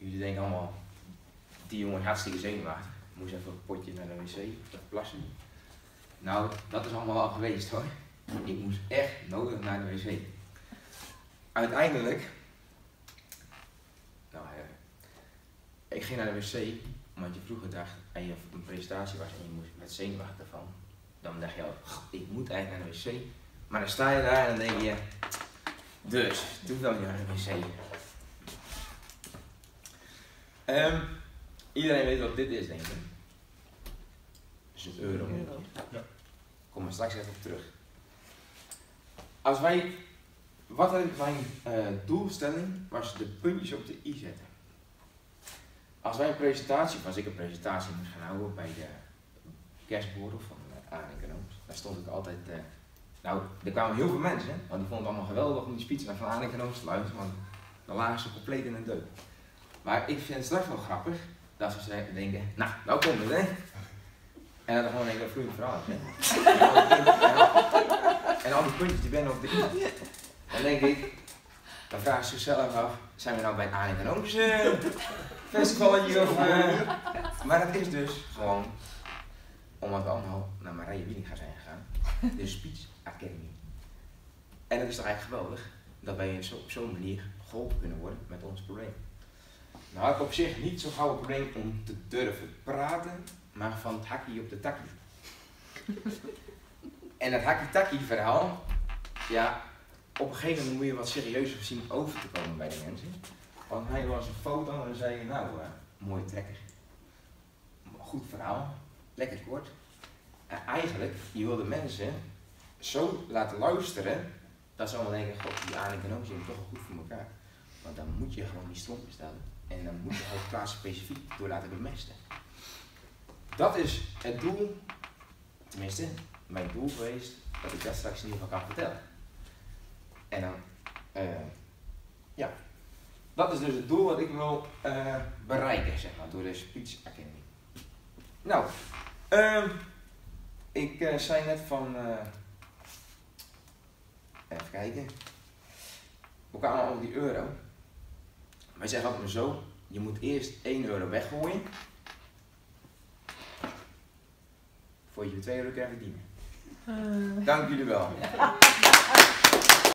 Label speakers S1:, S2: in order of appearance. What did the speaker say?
S1: denken allemaal, die jongen hartstikke zenuwachtig. Moest even een potje naar de wc, plassen. Nou, dat is allemaal al geweest hoor. Ik moest echt nodig naar de wc. Uiteindelijk, nou ja, ik ging naar de wc, omdat je vroeger dacht, en je een presentatie was en je moest met zenuwachtig ervan. Dan dacht je al, ik moet eigenlijk naar de wc. Maar dan sta je daar en dan denk je, dus, doe dan naar de wc. Ehm, iedereen weet wat dit is, denk ik. Dus een euro.
S2: Ja.
S1: Kom er straks even op terug. Als wij, wat is mijn eh, doelstelling? Was de puntjes op de i zetten. Als wij een presentatie, of als ik een presentatie moest gaan houden bij de kerstbordel van uh, Arend Knoops, daar stond ik altijd. eh, nou, er kwamen heel veel mensen, want die vonden het allemaal geweldig om die speech naar van Knoops te luisteren, want dan lagen ze compleet in een deuk. Maar ik vind het straks wel grappig dat ze denken, nou, nou komt het hè. En dat er gewoon een vloeiend verhaal is. En al- die puntjes die ben op de. Dan denk ik, dan vragen ze zichzelf af, zijn we nou bij het Arend en eh, festivaletje of... eh, maar dat is dus gewoon omdat we allemaal naar Marije Wielinga zijn gegaan, de Speech Academy. En het is toch eigenlijk geweldig dat wij op zo'n manier geholpen kunnen worden met ons probleem. Nou had ik op zich niet zo'n gauw een probleem om te durven praten, maar van het hakkie op de takkie. en dat hakkie-takkie verhaal, ja, op een gegeven moment moet je wat serieuzer zien over te komen bij de mensen. Want hij was een foto en zei, nou, eh mooie trekker. Goed verhaal, lekker kort. En eigenlijk, je wil de mensen zo laten luisteren, dat ze allemaal denken, god, die Arnik en Ooms hebben toch wel goed voor elkaar. Want dan moet je gewoon die strompen stellen. En dan moet je gewoon plaatsspecifiek door laten bemesten. Dat is het doel, tenminste, mijn doel geweest, dat ik dat straks in ieder geval kan vertellen. En dan, eh, ja, dat is dus het doel wat ik wil eh, bereiken, zeg maar, door de Speech Academy. Nou, ehm, ik eh, zei net van, even kijken, we kwamen over die euro. Wij zeggen altijd maar zo, je moet eerst 1 euro weggooien, voor je 2 euro kan verdienen. Dank jullie wel.